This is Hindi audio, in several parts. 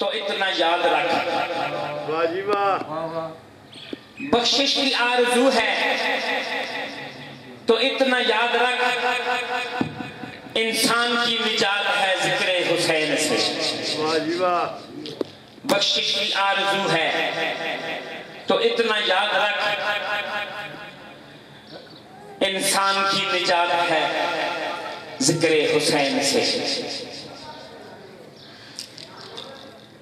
तो इतना याद रख। बख्शिश की आरज़ू है। तो इतना याद रख। इंसान की निजात है ज़िक्र हुसैन से। बख्शिश की आरज़ू है। तो इतना याद रख। इंसान की निजात है ज़िक्र हुसैन से।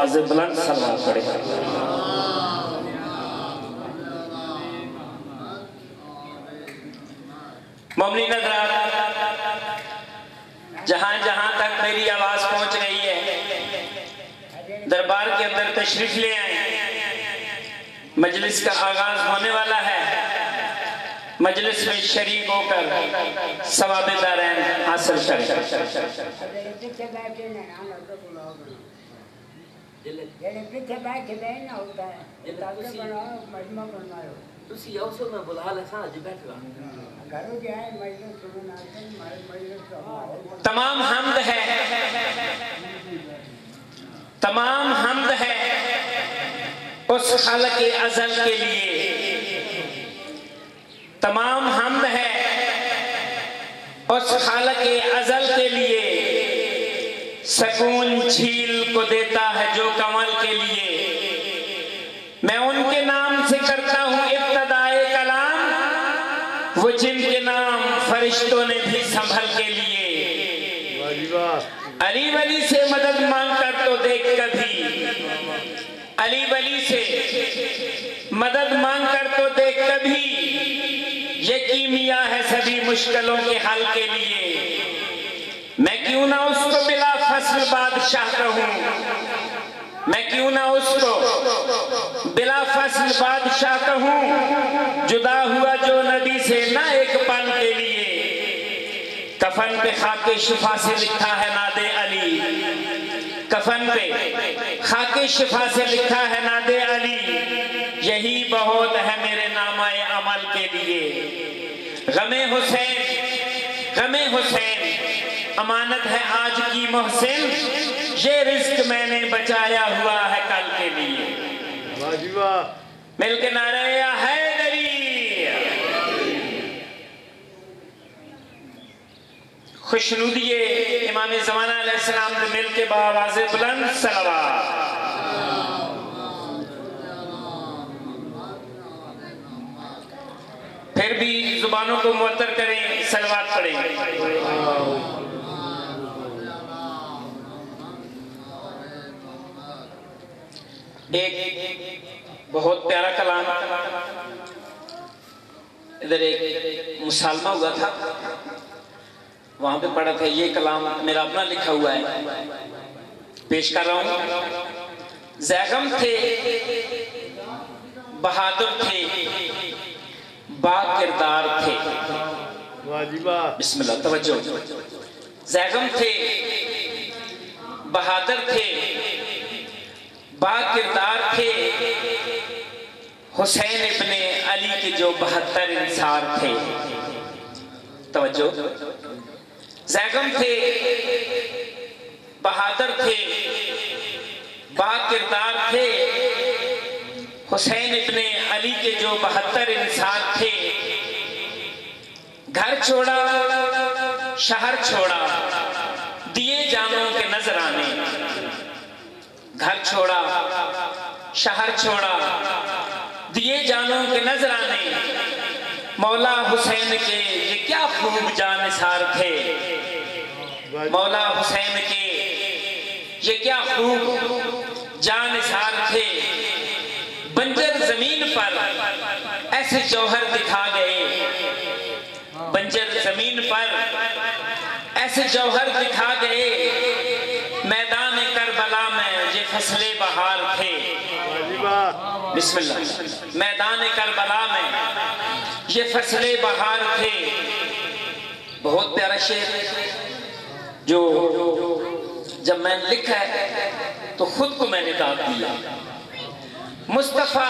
आवाज़ बुलंद सलाम पड़े। ममनी नज़र जहाँ जहाँ तक मेरी आवाज़ पहुँच रही है, दरबार के अंदर तशरीफ़ ले आए। मजलिस का आगाज़ होने वाला है। मजलिस में शरीक होकर सवाबेदार हासिल करें। ਤੁਸੀਂ ਆਓ ਸੋ ਮੈਂ ਬੁਲਾ ਲੈ ਸਾਂ ਅੱਜ ਬੈਠ ਗਾ घरों जाए मजलिस सुनना मजलिस सुनाओ तमाम हमद है तमाम हमद है उस खल के अजल के लिए तमाम हमद है उस खल के अजल के लिए सकून झील को देता है जो कमल के लिए। मैं उनके नाम से करता हूँ इब्तदाए कलाम। वो जिनके नाम फरिश्तों ने भी संभल के लिए। अली वली से मदद मांगकर तो देख कभी। अली वली से मदद मांगकर तो देख कभी। ये कीमिया है सभी मुश्किलों के हल के लिए। मैं क्यों ना उसको फ़सल बादशाह कहूँ मैं क्यों ना उसको बिला फ़सल बादशाह कहूँ जुदा हुआ जो नबी से ना एक पल के लिए। कफन पे खाके शिफा से लिखा है नादे अली। कफन पे खाके शिफा से लिखा है नादे अली। यही बहुत है मेरे नामाए अमल के लिए। गमे हुसैन गमे हुसैन। अमानत है आज की मोहसिन। ये रिस्क मैंने बचाया हुआ है कल के लिए। मिलके नारे हैदरी खुशनुदिए इमाम जमाना अलैहिस्सलाम ने मिल के बावाज बुलंद सलवा फिर भी जुबानों को मुअत्तर करें सलवात पढ़ें। एक बहुत प्यारा कलाम। इधर एक मुसालमा हुआ था। वहाँ पे पढ़ा था ये कलाम मेरा अपना लिखा हुआ है। पेश कर रहा हूँ। जैगम थे बहादुर थे बा किरदार थे बिस्मिल्लाह तवज्जो। जैगम थे बहादुर थे बा किरदार थे। हुसैन इब्ने अली के जो बहत्तर इंसार थे। तवज्जो। जैगम थे, बहादुर थे बा किरदार थे। हुसैन इब्ने अली के जो बहत्तर इंसान थे। घर छोड़ा, शहर छोड़ा, दिए जानों के नजराने घर छोड़ा, शहर छोड़ा, दिए जानों के नजराने। मौला हुसैन के ये क्या खूब जानिसार थे। मौला हुसैन के ये क्या खूब जानिसार थे। बंजर ज़मीन पर ऐसे जौहर दिखा गए। बंजर ज़मीन पर ऐसे जौहर दिखा गए मैदान करबला में ये फसले बहार थे। बिस्मिल्लाह। मैदान करबला में ये फसले बहार थे। बहुत प्यारा शेर जो जब मैंने लिखा है तो खुद को मैंने दाद दिया। मुस्तफ़ा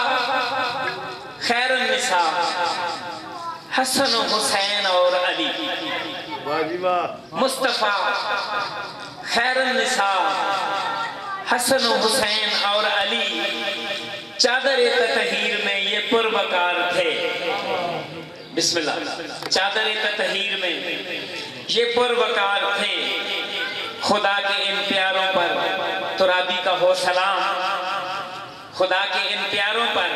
खैर निसा हसन हुसैन और अली। मुस्तफ़ा खैर निसा हसन हुसैन और अली चादर ततहीर में ये पुरबकार थे। बिस्मिल्लाह। चादर ततहीर में ये पुरबकार थे। खुदा के इन प्यारों पर तुराबी का हो सलाम। खुदा के इन प्यारों पर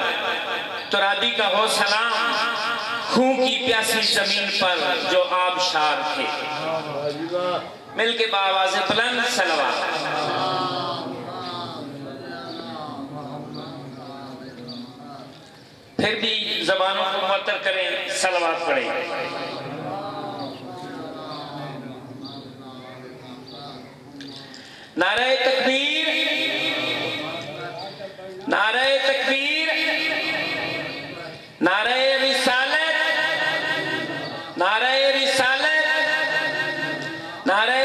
तुराबी का हो सलाम। खून की प्यासी ज़मीन पर जो आबशार थे। वाह जी वाह मिल के बावाज बुलंद सलवा फिर भी जबानों को मुअत्तर करें, सलवात पढ़ें। नारे तकबीर नारे तकबीर, नारे रिसालत नारे रिसालत, नारे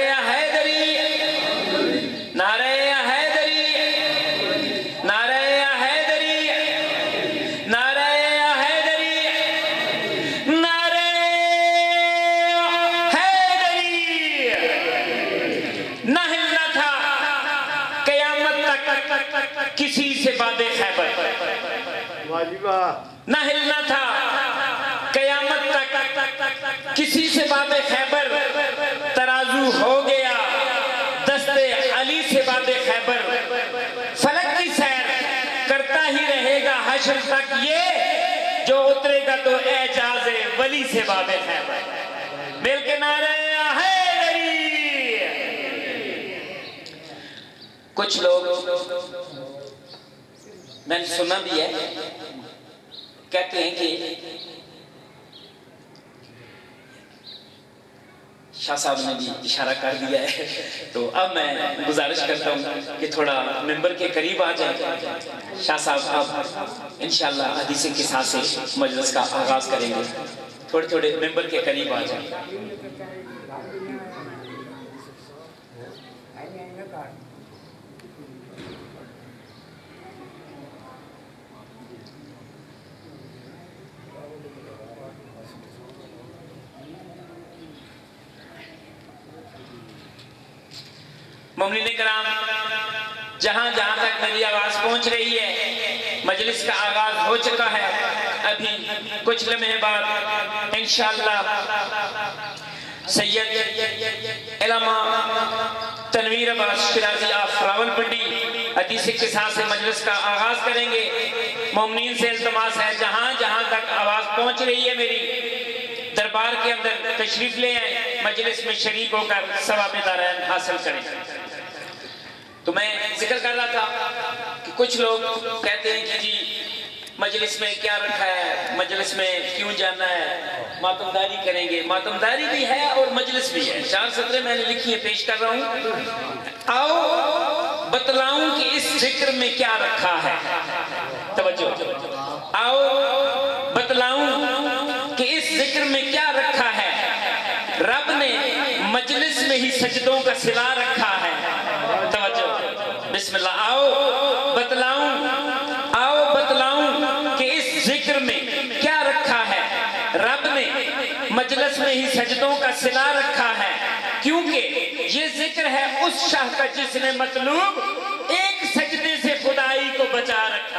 किसी से बादे खैबर न हिलना था। कयामत तक किसी से बाबे खैबर तराजू हो गया। दस्ते अली से बाबे खैबर फलक की सैर करता ही रहेगा हशर तक ये जो उतरेगा तो एजाज वली से बाबे खैबर मिल के नारे कुछ लोग मैंने सुना भी है। कहते हैं कि शाह साहब ने भी इशारा कर दिया है। तो अब मैं गुजारिश करता हूँ कि थोड़ा मेंबर के करीब आ जाए। शाह साहब अब इंशाल्लाह हदीस के साथ से मजलिस का आगाज़ करेंगे। थोड़े थोड़े मेंबर के करीब आ जाए। ममलिन कराम जहाँ जहाँ तक मेरी आवाज़ पहुँच रही है, मजलिस का आगाज़ हो चुका है। अभी कुछ लम्हे बाद इंशाल्लाह सैयद इलामा तनवीर अब्बास शिराजी ऑफ़ रावलपिंडी हदीस के साथ से मजलिस का आगाज़ करेंगे। मोमिन से इल्तमास है, जहाँ जहाँ तक आवाज़ पहुँच रही है मेरी, दरबार के अंदर तशरीफ़ ले आए, मजलिस में शरीक होकर सवाब दारैन हासिल करें। तो मैं ज़िक्र कर रहा था कि कुछ लोग कहते हैं कि जी, मजलिस में क्या रखा है? मजलिस में क्यों जाना है? मातमदारी करेंगे। मातमदारी भी है और मजलिस भी है। चार सत्र मैंने लिखी है, पेश कर रहा हूँ। आओ, बतलाऊं कि इस ज़िक्र में क्या रखा है। तवज्जो। आओ, बतलाऊं कि इस ज़िक्र में क्या रखा है। रब ने मजलिस में ही सजदों का सिला रखा है आओ, बतलाऊं आओ, बतलाऊं कि इस ज़िक्र में क्या रखा है? रब ने मजलस में ही सजदों का सिला रखा है, क्योंकि ये ज़िक्र है उस शाह का जिसने मतलूब एक सजदे से खुदाई को बचा रखा